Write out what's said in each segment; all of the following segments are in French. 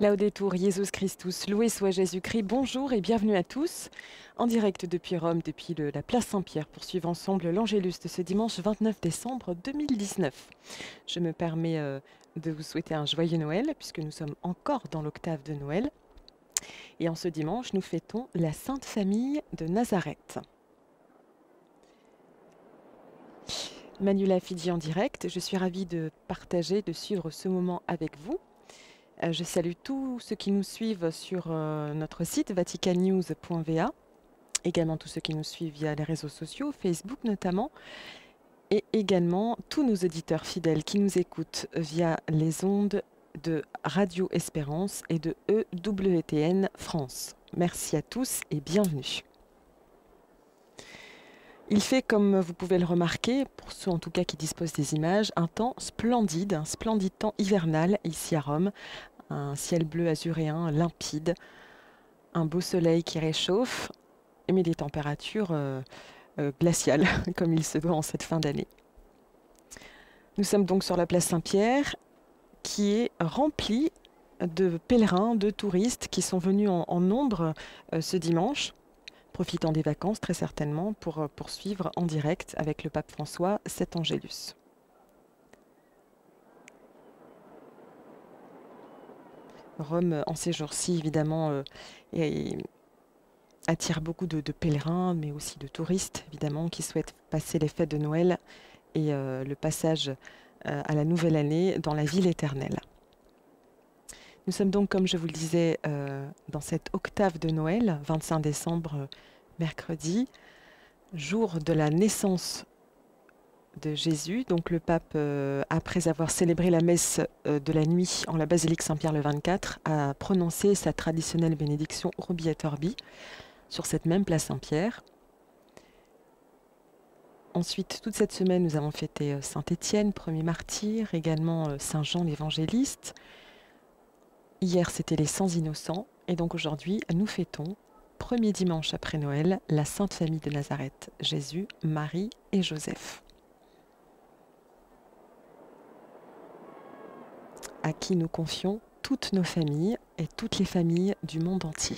Laudetur Jesus Christus, loué soit Jésus-Christ. Bonjour et bienvenue à tous. En direct depuis Rome, depuis la place Saint-Pierre, poursuivre ensemble l'Angélus de ce dimanche 29 décembre 2019. Je me permets euh, de vous souhaiter un joyeux Noël, puisque nous sommes encore dans l'octave de Noël. Et en ce dimanche, nous fêtons la Sainte Famille de Nazareth. Manuela Fidji en direct, je suis ravie de partager, de suivre ce moment avec vous. Euh, Je salue tous ceux qui nous suivent sur euh, notre site vaticannews.va, également tous ceux qui nous suivent via les réseaux sociaux, Facebook notamment, et également tous nos auditeurs fidèles qui nous écoutent via les ondes de Radio Espérance et de EWTN France. Merci à tous et bienvenue. Il fait, comme vous pouvez le remarquer, pour ceux en tout cas qui disposent des images, un temps splendide, un splendide temps hivernal ici à Rome. Un ciel bleu azuréen limpide, un beau soleil qui réchauffe, mais des températures euh, euh, glaciales, comme il se doit en cette fin d'année. Nous sommes donc sur la place Saint-Pierre, qui est remplie de pèlerins, de touristes qui sont venus en, nombre euh, ce dimanche profitant des vacances très certainement pour euh, poursuivre en direct avec le pape François cet Angélus. Rome, en ces jours-ci, évidemment, euh, attire beaucoup de, pèlerins, mais aussi de touristes, évidemment, qui souhaitent passer les fêtes de Noël et euh, le passage à la nouvelle année dans la ville éternelle. Nous sommes donc, comme je vous le disais, euh, dans cette octave de Noël, 25 décembre, euh, mercredi, jour de la naissance de Jésus. Donc le pape, euh, après avoir célébré la messe de la nuit en la basilique Saint-Pierre le 24, a prononcé sa traditionnelle bénédiction Urbi et Orbi sur cette même place Saint-Pierre. Ensuite, toute cette semaine, nous avons fêté Saint Étienne, premier martyr, également Saint Jean l'évangéliste. Hier, c'était les Sans Innocents. Et donc aujourd'hui, nous fêtons, premier dimanche après Noël, la Sainte Famille de Nazareth, Jésus, Marie et Joseph. À qui nous confions toutes nos familles et toutes les familles du monde entier.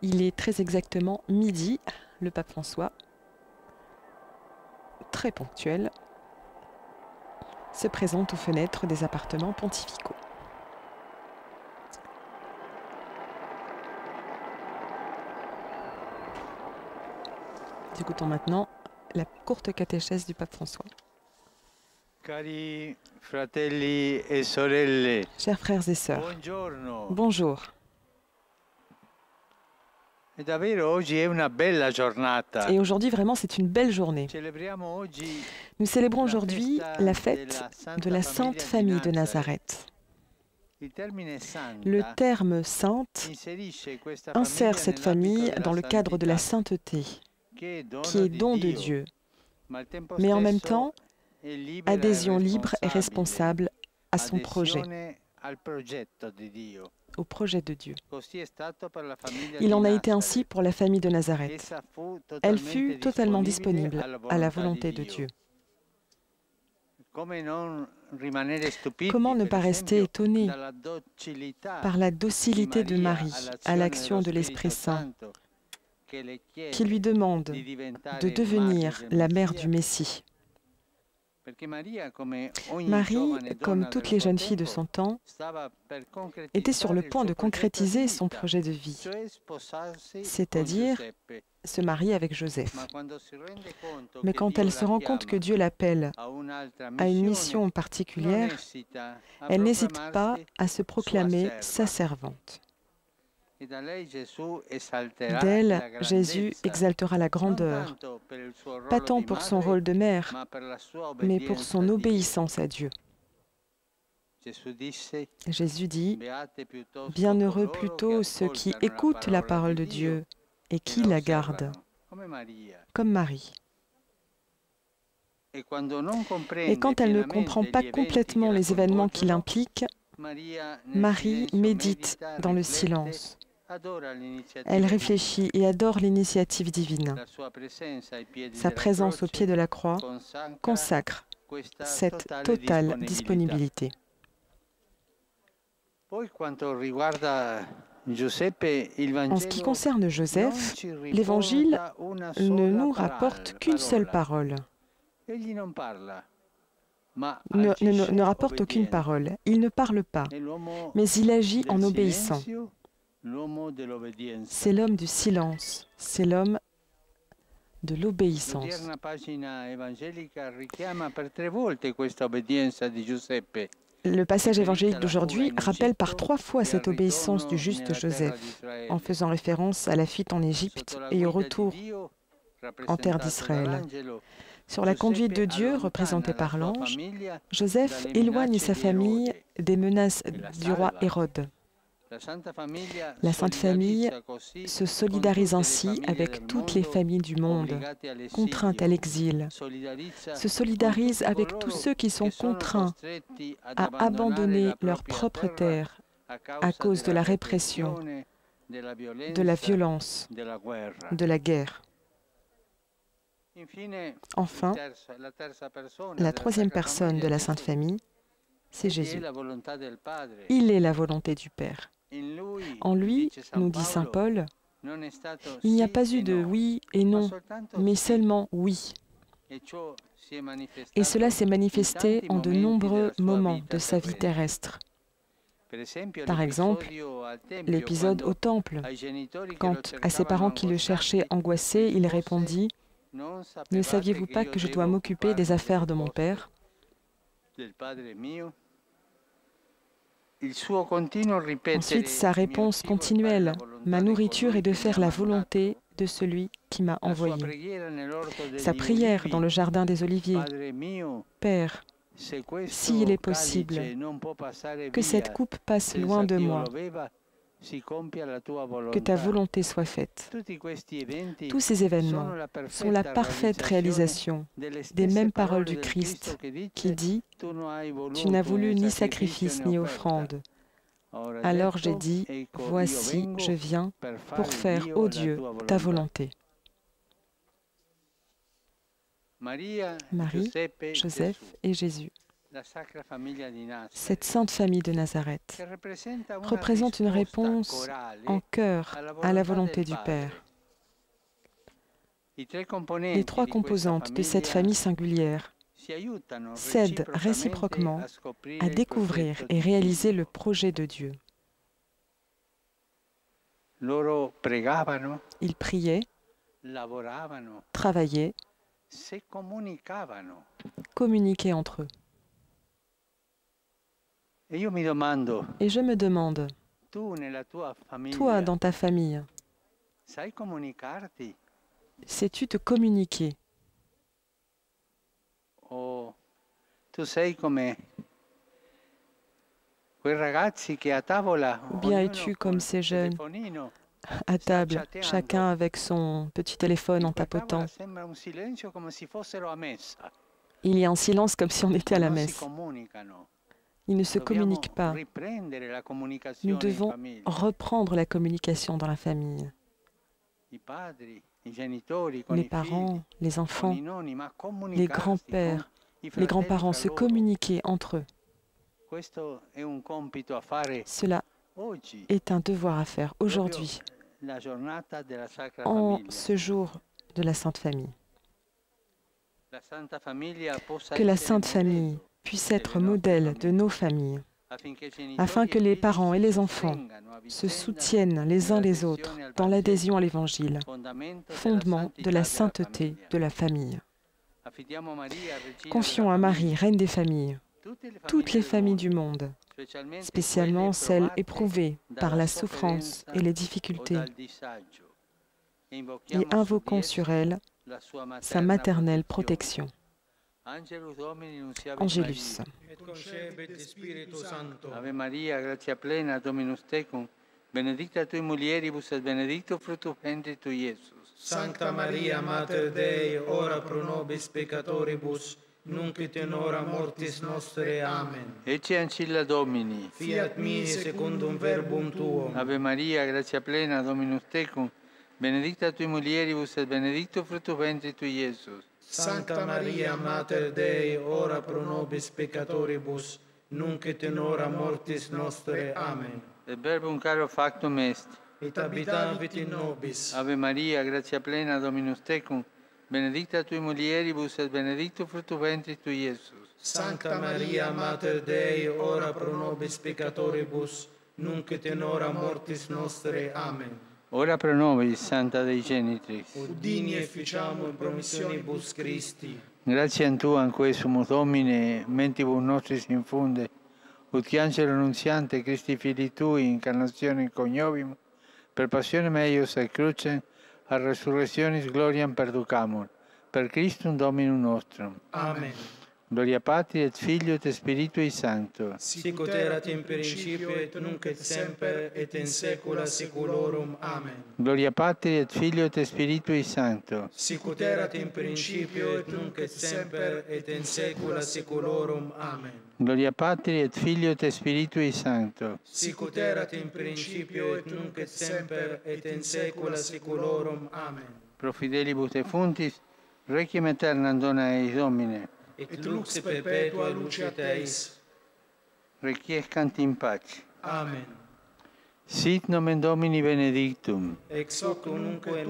Il est très exactement midi, le pape François, très ponctuel, se présente aux fenêtres des appartements pontificaux. Nous écoutons maintenant la courte catéchèse du pape François. Cari fratelli e sorelle, Chers frères et sœurs, buongiorno. bonjour. E davvero oggi è una bella giornata. Et aujourd'hui, vraiment, c'est une belle journée. Celebriamo oggi Nous célébrons aujourd'hui la fête de la Sainte Famille de Nazareth. Nazareth. Il termine santa Le terme sainte questa insère cette famille dans le cadre de la sainteté, qui est don de Dieu, mais en même temps, adhésion libre et responsable à son projet, au projet de Dieu. Il en a été ainsi pour la famille de Nazareth. Elle fut totalement disponible à la volonté de. Dieu. Comment ne pas rester étonné par la docilité de Marie à l'action de l'Esprit Saint, qui lui demande de devenir la mère du Messie. Marie, comme toutes les jeunes filles de son temps, était sur le point de concrétiser son projet de vie, c'est-à-dire se marier avec Joseph. Mais quand elle se rend compte que Dieu l'appelle à une mission particulière, elle n'hésite pas à se proclamer sa servante. E da lei Gesù esalterà la D'elle, Jésus exaltera la grandeur, pas tant pour son rôle de mère, mais pour son obéissance à Dieu. Jésus dit, Bienheureux plutôt ceux qui écoutent la parole de di Dieu et qui la gardent, comme Marie. Et quand elle ne comprend pas complètement les événements qui l'impliquent, Marie médite dans le silence. Elle réfléchit et adore l'initiative divine. Sa présence au pied de la croix consacre cette totale disponibilité. En ce qui concerne Joseph, l'Évangile ne nous rapporte qu'une seule parole, Egli non parla, ma ne, ne- agisce ne rapporte aucune parole. Il ne parle pas, mais il agit en obéissant. C'est l'homme du silence, c'est l'homme de l'obéissance. Le passage évangélique d'aujourd'hui rappelle par trois fois cette obéissance du juste Joseph, en faisant référence à la fuite en Égypte et au retour en terre d'Israël. Sur la conduite de Dieu, représentée par l'ange, Joseph éloigne sa famille des menaces du roi Hérode. La Sainte Famille Se solidarise ainsi avec toutes les familles du monde, contraintes à l'exil, se solidarise avec tous ceux qui sont contraints à abandonner leur propre terre à cause de la répression, de la violence, de la guerre. Enfin, la troisième personne de la Sainte Famille, c'est Jésus. Il est la volonté du Père. En lui, nous dit Saint Paul, il n'y a pas eu de oui et non, mais seulement oui. Et cela s'est manifesté en de nombreux moments de sa vie terrestre. Par exemple, L'épisode au temple, quand à ses parents qui le cherchaient angoissés, il répondit Ne saviez-vous pas que je dois m'occuper des affaires de mon Père? Ensuite, sa réponse continuelle Ma nourriture est de faire la volonté de celui qui m'a envoyé. Sa prière dans le jardin des Oliviers. Père, s'il est possible, que cette coupe passe loin de moi, que ta volonté soit faite. Tous ces événements sont la parfaite réalisation des mêmes paroles du Christ qui dit Tu n'as voulu ni sacrifice ni offrande. Alors j'ai dit Voici, je viens pour faire, ô Dieu, ta volonté. Marie, Joseph et Jésus, cette sainte famille de Nazareth, représente une réponse en cœur à la volonté du Père. Les trois composantes de cette famille singulière s'aident réciproquement à découvrir et réaliser le projet de Dieu. Ils priaient, travaillaient, communiquaient entre eux. Et je me demande, toi dans ta famille, sais-tu te communiquer? Ou bien es-tu comme ces jeunes à table, chacun avec son petit téléphone en tapotant. Il y a un silence comme si on était à la messe. Ils ne se communiquent pas. Nous devons reprendre la communication dans la famille. Les parents, les enfants, les grands-pères, les grands-parents se communiquer entre eux. Cela est un devoir à faire aujourd'hui, en ce jour de la Sainte Famille. Que la Sainte Famille puisse être modèle de nos familles, afin que les parents et les enfants se soutiennent les uns les autres dans l'adhésion à l'Évangile, fondement de la sainteté de la famille. Confions à Marie, Reine des familles, toutes les familles du monde, spécialement celles éprouvées par la souffrance et les difficultés, et invoquons sur elles sa maternelle protection. Angelus. Ave Maria, gratia plena, Dominus tecum, benedicta tui mulieribus et benedictus fructus ventris tui, Iesus. Sancta Maria, Mater Dei, ora pro nobis peccatoribus, nunc et in hora mortis nostre. Amen. Ecce ancilla Domini. Fiat mi secundum verbum tuum. Ave Maria, gratia plena, Dominus tecum, benedicta tui mulieribus et benedictus fructus ventris tui, Iesus. Sancta Maria, Mater Dei, ora pro nobis peccatoribus, nunc et in hora mortis nostre. Amen. Il verbum caro factum est. Et habitavit in nobis. Ave Maria, gratia plena, Dominus tecum, benedicta tui mulieribus et benedictus fructus ventris tui, Iesus. Sancta Maria, Mater Dei, ora pro nobis peccatoribus, nunc et in hora mortis nostre. Amen. Ora pro nobis, Santa Dei Genitris. Udini efficiamur promissionibus Christi. Grazie Tuam, quae sumus Domine, mentibus nostris infunde, ut che angelo annunziante Christi Fili Tui, incarnazione coniovim, per passione meius et crucem, a resurrectionis gloriam perducamur, per Christum Dominum nostrum. Amen. Gloria Patri et Filio et Spiritui Sancto. Sic ut erat in principio et nunc et semper et in saecula saeculorum. Amen. Gloria Patri et Filio et Spiritui Sancto. Sic ut erat in principio et nunc et semper et in saecula saeculorum. Amen. Gloria Patri et Filio et Spiritui Sancto. Sic ut erat in principio et nunc et semper et in saecula saeculorum. Amen. Pro fidelibus defuntis, requiem aeternam dona eis Domine. Et lux perpetua luceat eis. Requiescant in pace. Amen. Sit nomen Domini benedictum. Ex hoc nunc et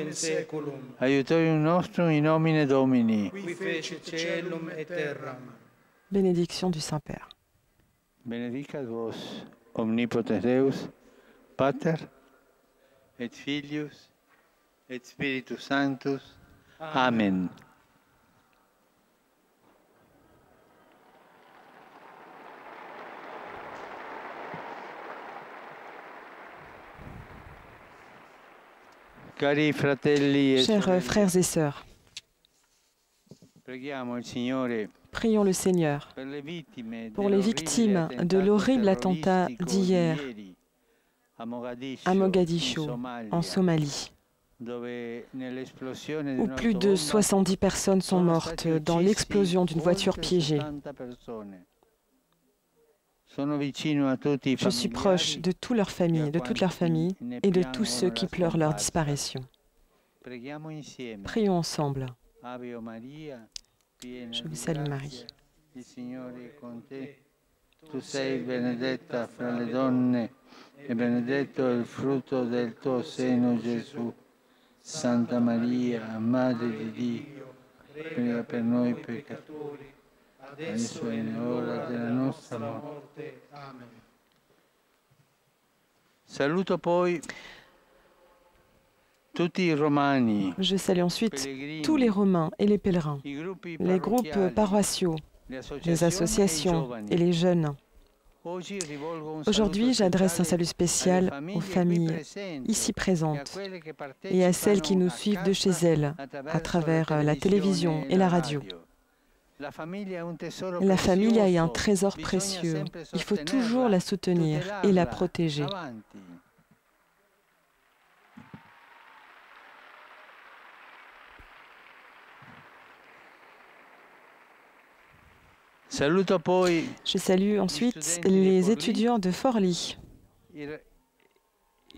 in saeculum. Aiutorium nostrum in nomine Domini. Qui fecit celum et terram. Bénédiction du Saint-Père. Benedicat vos, omnipotens Deus, Pater, et Filius, et Spiritus Sanctus. Amen. Chers euh, frères et sœurs, prions le Seigneur pour les victimes de l'horrible attentat d'hier à Mogadiscio, en Somalie, où plus de autobomba 70 personnes sont mortes dans l'explosion d'une voiture piégée. Je suis proche de toutes leurs familles, de toutes leurs familles et de tous ceux qui pleurent leur disparition. Prions ensemble. Je vous salue, Marie. Tu sei benedetta fra le donne e benedetto il frutto del tuo seno, Gesù. Santa Maria, Madre di Dio, prega per noi peccatori, adesso è l'ora della nostra morte. morte. Amen. Saluto poi tutti i romani, Je salue ensuite tous les Romains et les pèlerins, les groupes paroissiaux, le les e associations et les jeunes. Aujourd'hui, j'adresse un salut spécial aux familles ici e a présentes che et à celles qui nous suivent de chez elles à travers la télévision et la radio. La famille a un trésor précieux. Il faut toujours la soutenir et la protéger. Je salue ensuite les étudiants de Forlì, i, ra-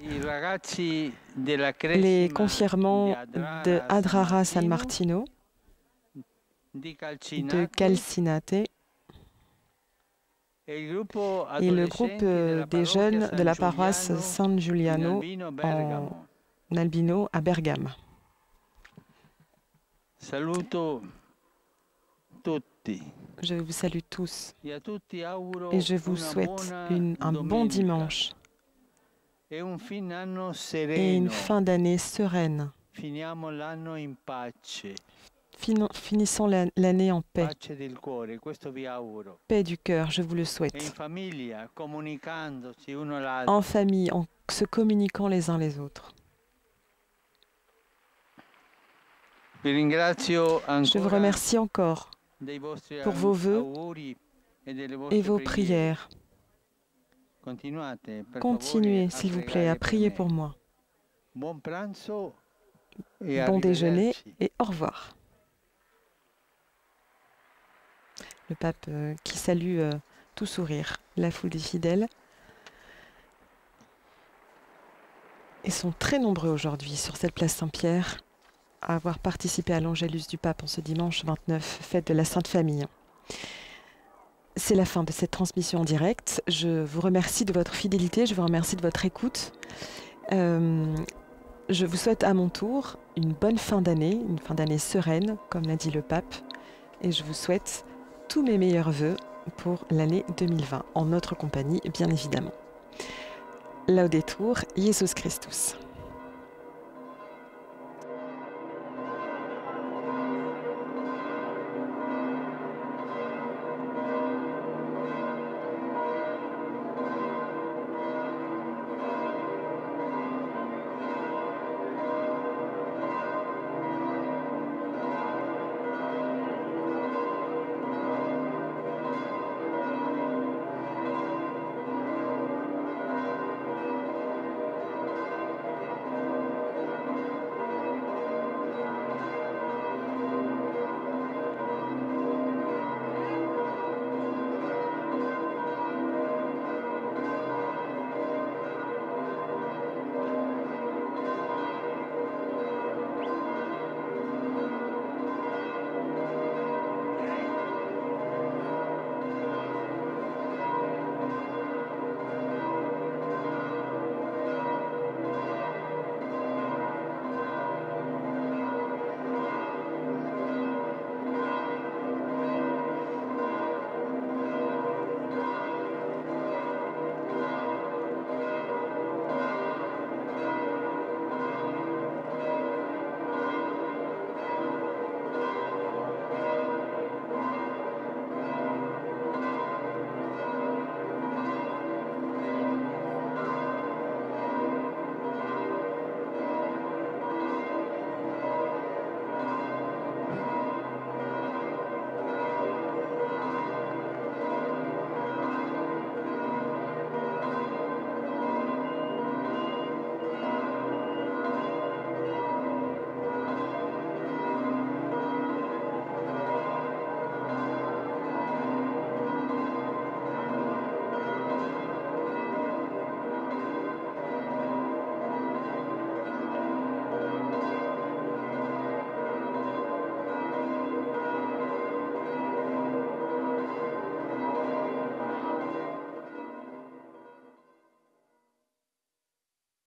i ragazzi della les confirmants de Adrara San Martino, de Calcinate. Et le groupe euh, des jeunes de la paroisse San Giuliano en Albino à Bergame. Saluto tutti. Je vous salue tous. E et je vous souhaite une- un bon dimanche. E et une fin d'année sereine. Finissons la- l'année en paix, paix du cœur, je vous le E souhaite. all'altro. En famille, en se communiquant les uns les autres. Je vous remercie encore pour vos vœux auguri e et vos prières. Continuez, s'il vous plaît, à prier pour moi. E Bon déjeuner et au revoir. le pape euh, qui salue euh, tout sourire la foule des fidèles. Ils sont très nombreux aujourd'hui sur cette place Saint-Pierre à avoir participé à l'Angélus du Pape en ce dimanche 29, fête de la Sainte Famille. C'est la fin de cette transmission en direct. Je vous remercie de votre fidélité, je vous remercie de votre écoute. Euh, je vous souhaite à mon tour une bonne fin d'année, une fin d'année sereine, comme l'a dit le pape, et je vous souhaite tous mes meilleurs voeux pour l'année 2020, en notre compagnie bien évidemment. Laudetur, Jesus Christus.